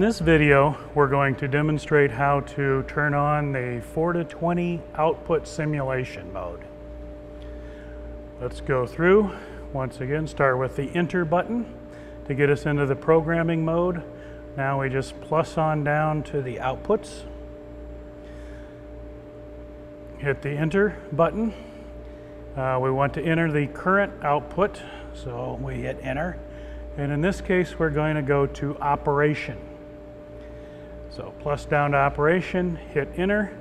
this video, we're going to demonstrate how to turn on the 4 to 20 output simulation mode. Let's go through. Once again, start with the enter button to get us into the programming mode. Now we just plus on down to the outputs. Hit the enter button. Uh, we want to enter the current output, so we hit enter. And in this case, we're going to go to operation. So plus down to operation, hit enter,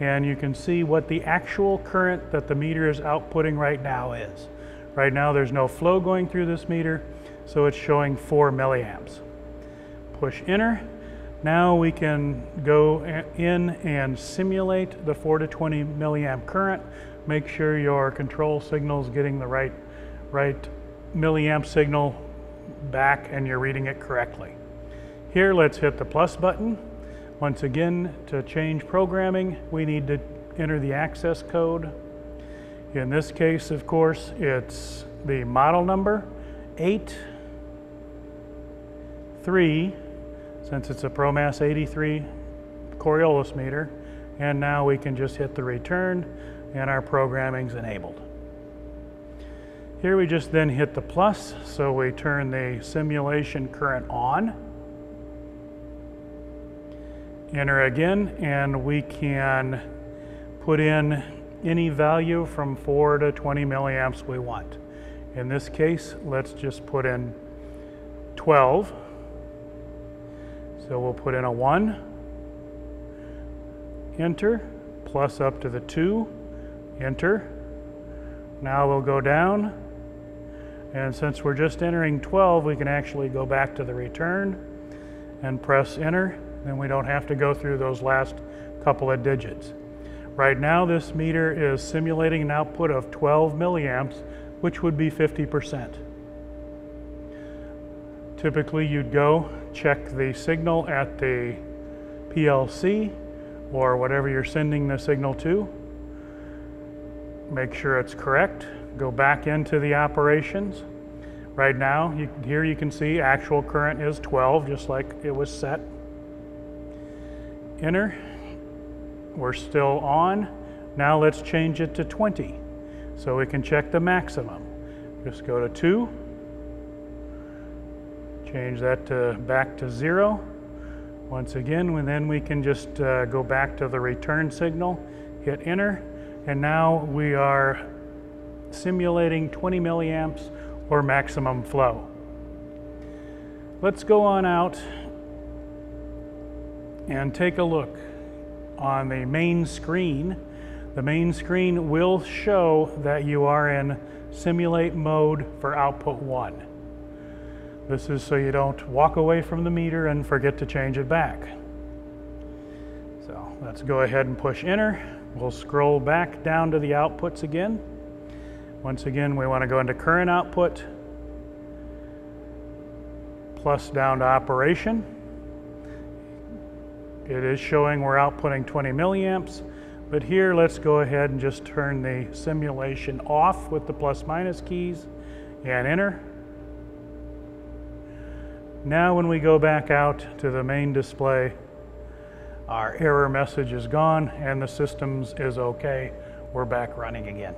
and you can see what the actual current that the meter is outputting right now is. Right now there's no flow going through this meter, so it's showing four milliamps. Push enter. Now we can go in and simulate the 4 to 20 milliamp current. Make sure your control signal is getting the right, right milliamp signal back and you're reading it correctly. Here, let's hit the plus button. Once again, to change programming, we need to enter the access code. In this case, of course, it's the model number 8, 3, since it's a ProMass 83 Coriolis meter, and now we can just hit the return and our programming's enabled. Here we just then hit the plus, so we turn the simulation current on enter again, and we can put in any value from 4 to 20 milliamps we want. In this case, let's just put in 12. So we'll put in a 1, enter, plus up to the 2, enter. Now we'll go down, and since we're just entering 12, we can actually go back to the return and press enter then we don't have to go through those last couple of digits. Right now, this meter is simulating an output of 12 milliamps, which would be 50%. Typically, you'd go check the signal at the PLC or whatever you're sending the signal to. Make sure it's correct. Go back into the operations. Right now, you, here you can see actual current is 12, just like it was set enter. We're still on. Now let's change it to 20 so we can check the maximum. Just go to 2, change that to back to 0. Once again, and then we can just uh, go back to the return signal, hit enter, and now we are simulating 20 milliamps or maximum flow. Let's go on out and take a look on the main screen. The main screen will show that you are in simulate mode for output one. This is so you don't walk away from the meter and forget to change it back. So let's go ahead and push enter. We'll scroll back down to the outputs again. Once again, we want to go into current output, plus down to operation. It is showing we're outputting 20 milliamps, but here let's go ahead and just turn the simulation off with the plus minus keys and enter. Now when we go back out to the main display, our error message is gone and the systems is okay. We're back running again.